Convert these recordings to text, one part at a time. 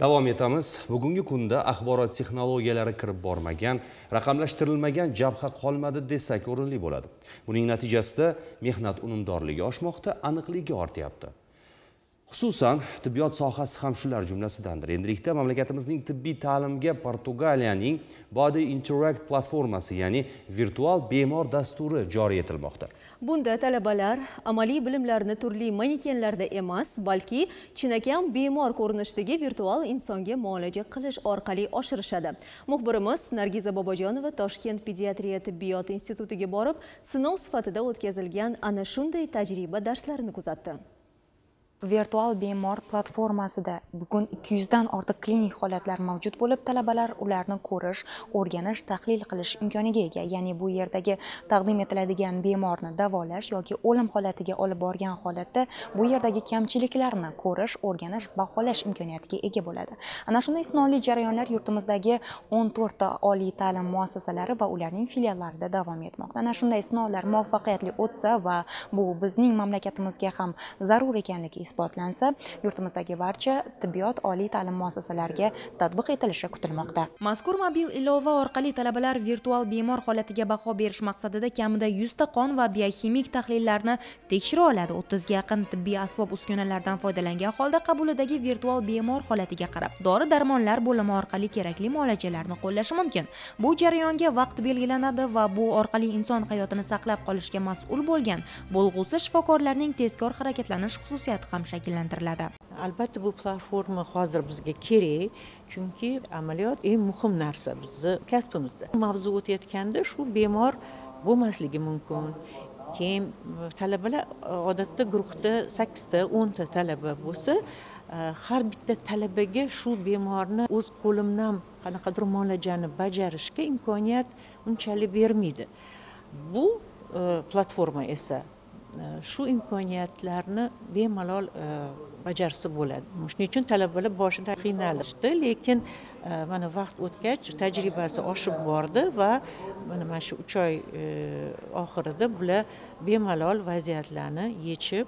davom etamiz. Bugungi kunda axborot texnologiyalari kirib bormagan raqamlashtirilmagan jabha qolmadi desak o'rinli bo'ladi. Buning natijasida mehnat unumdorligi oshmoqda aniqligi ortyapti. Xususan tibbiyot sohasi ham shular jumlasidandir. Endilikda mamlakatimizning tibbiy ta'limga portugaliyaning body interact platformasi ya'ni virtual bemor dasturi joriy etilmoqda. Bunda talabalar amaliy bilimlarini turli manekenlarda emas balki chinakam bemor ko'rinishdagi virtual insonga muolaja qilish orqali oshirishadi. Muxbirimiz nargiza bobojonova toshkent pediatriya tibbiyot institutiga borib sinov sifatida o'tkazilgan ana shunday tajriba darslarini kuzatdi. Virtual bemor platformasida bugun 200 dan ortiq klinik holatlar mavjud bo'lib talabalar ularni ko'rish o'rganish tahlil qilish imkoniga ega. Ya'ni bu yerdagi taqdim etiladigan bemorni davolash yoki o'lim holatiga olib borgan holatda bu yerdagi kamchiliklarni ko'rish o'rganish baholash imkoniyatiga ega bo'ladi. Ana shunday sinovli jarayonlar yurtimizdagi 14 ta oliy ta'lim muassasalari va ularning filiallarida davom etmoqda. Ana shunday sinovlar muvaffaqiyatli o'tsa va bu bizning mamlakatimizga ham zarur ekanligi isbotlansa yurtimizdagi barcha tibbiyot oliy ta'lim muassasalariga tatbiq etilishi kutilmoqda. Mazkur mobil ilova orqali talabalar virtual bemor holatiga baho berish maqsadida kamida yuzta qon va bioximik tahlillarni tekshira oladi. o'ttizga yaqin tibbiy asbob uskunalardan foydalangan holda qabulidagi virtual bemor holatiga qarab dori darmonlar bo'limi orqali kerakli muolajalarni qo'llashi mumkin. Bu jarayonga vaqt belgilanadi va bu orqali inson hayotini saqlab qolishga mas'ul bo'lgan bo'lg'usi shifokorlarning tezkor harakatlanish xususiyati ham ham shakllantiriladi. Albatta bu platforma hozir bizga kerak chunki amaliyot eng muhim narsa bizni kasbimizda. Mavzu o'tayotganda shu bemor bo'lmasligi mumkin. Keyin e, talabalar e, odatda guruhda sakkizta o'nta talaba bo'lsa e, har bitta talabaga shu bemorni o'z qo'limdan qanaqadir muolajani bajarishga imkoniyat unchalik bermaydi. Bu platforma esa E, shu imkoniyatlarni bemalol e, bajarsa bo'ladi. Shuning uchun talabalar boshida qiynalishdi lekin e, mana vaqt o'tgach tajribasi oshib bordi va mana mana shu uch oy oxirida bular bemalol vaziyatlarni yechib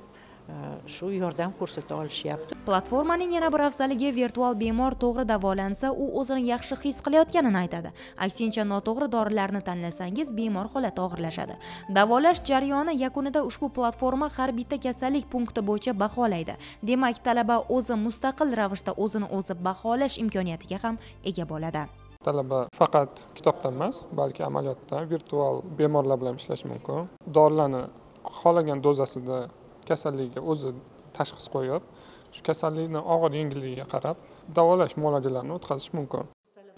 shu yordam ko'rsata olishyapti. Platformaning yana bir afzalligi virtual bemor to'g'ri davolansa u o'zini yaxshi his qilayotganini aytadi. Aksincha noto'g'ri dorilarni tanlasangiz bemor holati og'irlashadi. Davolash jarayoni yakunida ushbu platforma har bitta kasallik punkti bo'yicha baholaydi. Demak talaba o'zi mustaqil ravishda o'zini o'zi baholash imkoniyatiga ham ega bo'ladi. Talaba faqat kitobdan emas balki amaliyotda virtual bemorlar bilan ishlashi mumkin. Dorilarni xohlagan dozasida kasalligiga o'zi tashxis qo'yib shu kasallikni og'ir yengilligiga qarab davolash muolajalarini o'tkazish mumkin.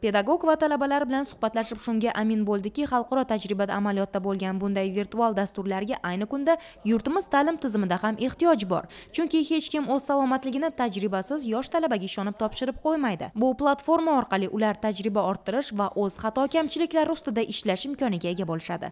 Pedagog va talabalar bilan suhbatlashib shunga amin bo'ldiki xalqaro tajribada amaliyotda bo'lgan bunday virtual dasturlarga ayni kunda yurtimiz ta'lim tizimida ham ehtiyoj bor. Chunki hech kim o'z salomatligini tajribasiz yosh talabaga ishonib topshirib qo'ymaydi. Bu platforma orqali ular tajriba orttirish va o'z xato kamchiliklari ustida ishlash imkoniga ega bo'lishadi.